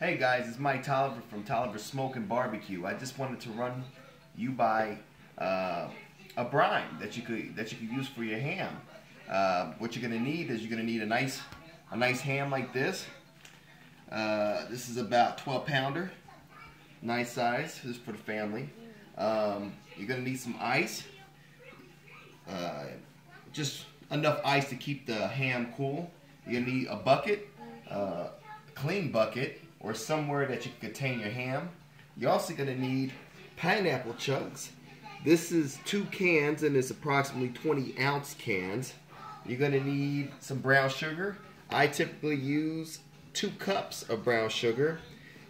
Hey guys, it's Mike Tolliver from Tolliver Smoke and Barbecue. I just wanted to run you by uh, a brine that you could that you could use for your ham. Uh, what you're gonna need is you're gonna need a nice a nice ham like this. Uh, this is about 12 pounder, nice size. This is for the family. Um, you're gonna need some ice, uh, just enough ice to keep the ham cool. You're gonna need a bucket, uh, clean bucket, or somewhere that you can contain your ham. You're also gonna need pineapple chunks. This is two cans and it's approximately 20 ounce cans. You're gonna need some brown sugar. I typically use two cups of brown sugar.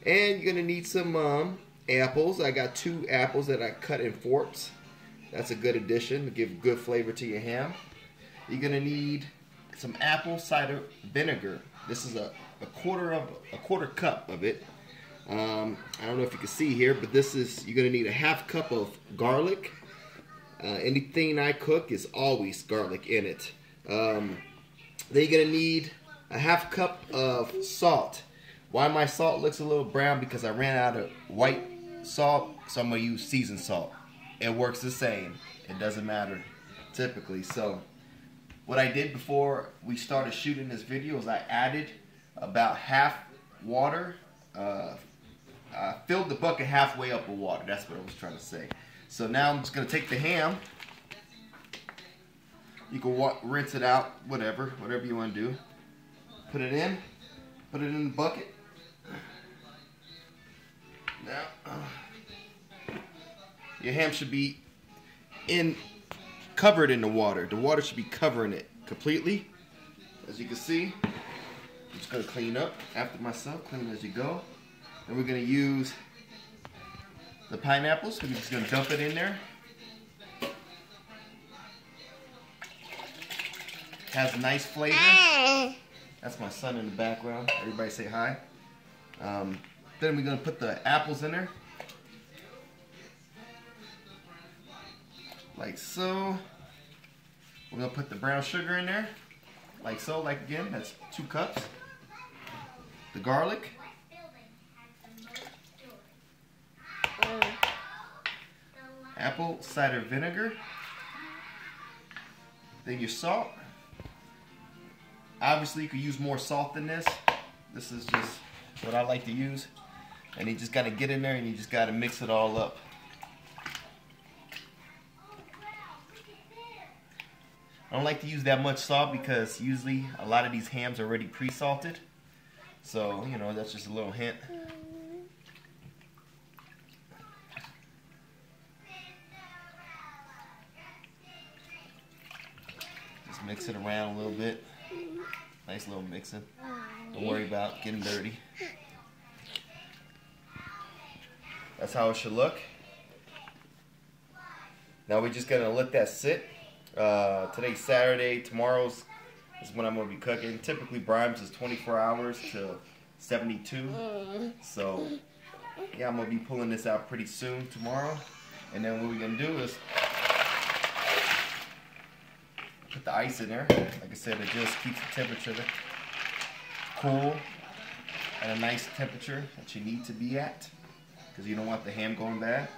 And you're gonna need some um, apples. I got two apples that I cut in forks. That's a good addition to give good flavor to your ham. You're gonna need some apple cider vinegar. This is a a quarter of a quarter cup of it. Um, I don't know if you can see here, but this is you're gonna need a half cup of garlic. Uh, anything I cook is always garlic in it. Um, then you're gonna need a half cup of salt. Why my salt looks a little brown? Because I ran out of white salt, so I'm gonna use seasoned salt. It works the same. It doesn't matter typically. So what I did before we started shooting this video is I added about half water. Uh, I filled the bucket halfway up with water. That's what I was trying to say. So now I'm just going to take the ham. You can rinse it out, whatever, whatever you want to do. Put it in. Put it in the bucket. Now, uh, your ham should be in covered in the water. The water should be covering it completely. As you can see, I'm just gonna clean up after myself, clean as you go. And we're gonna use the pineapples. We're just gonna dump it in there. Has a nice flavor. That's my son in the background. Everybody say hi. Um, then we're gonna put the apples in there. Like so. We're gonna put the brown sugar in there. Like so, like again, that's two cups the garlic, apple cider vinegar, then your salt. Obviously, you could use more salt than this. This is just what I like to use. And you just got to get in there and you just got to mix it all up. I don't like to use that much salt because usually a lot of these hams are already pre-salted. So, you know, that's just a little hint. Just mix it around a little bit. Nice little mixing. Don't worry about getting dirty. That's how it should look. Now we're just gonna let that sit. Uh, today's Saturday. Tomorrow's is when I'm to be cooking. Typically, brines is 24 hours to 72. So, yeah, I'm to be pulling this out pretty soon tomorrow. And then what we're to do is put the ice in there. Like I said, it just keeps the temperature cool at a nice temperature that you need to be at because you don't want the ham going bad.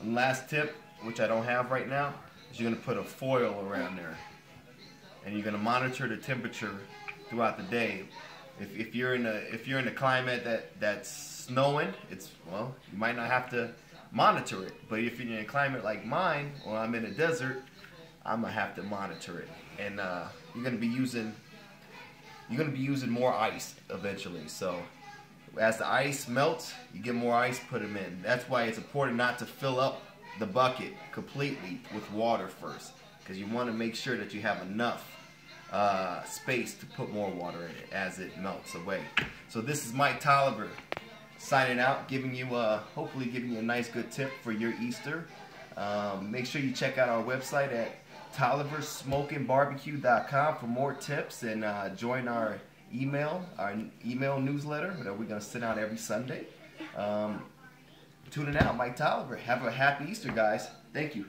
And last tip, which I don't have right now, is you're going to put a foil around there and you're going to monitor the temperature throughout the day. If, if you're in a if you're in a climate that that's snowing, it's well you might not have to monitor it. But if you're in a climate like mine, or I'm in a desert, I'm gonna have to monitor it. And uh, you're gonna be using you're gonna be using more ice eventually. So as the ice melts, you get more ice, put them in. That's why it's important not to fill up the bucket completely with water first because you want to make sure that you have enough uh, space to put more water in it as it melts away. So this is Mike Tolliver signing out, giving you a, hopefully giving you a nice good tip for your Easter. Um, make sure you check out our website at TolliverSmokenBBQ.com for more tips and uh, join our email, our email newsletter that we're going to send out every Sunday. Um, tuning out, Mike Tolliver. Have a happy Easter, guys. Thank you.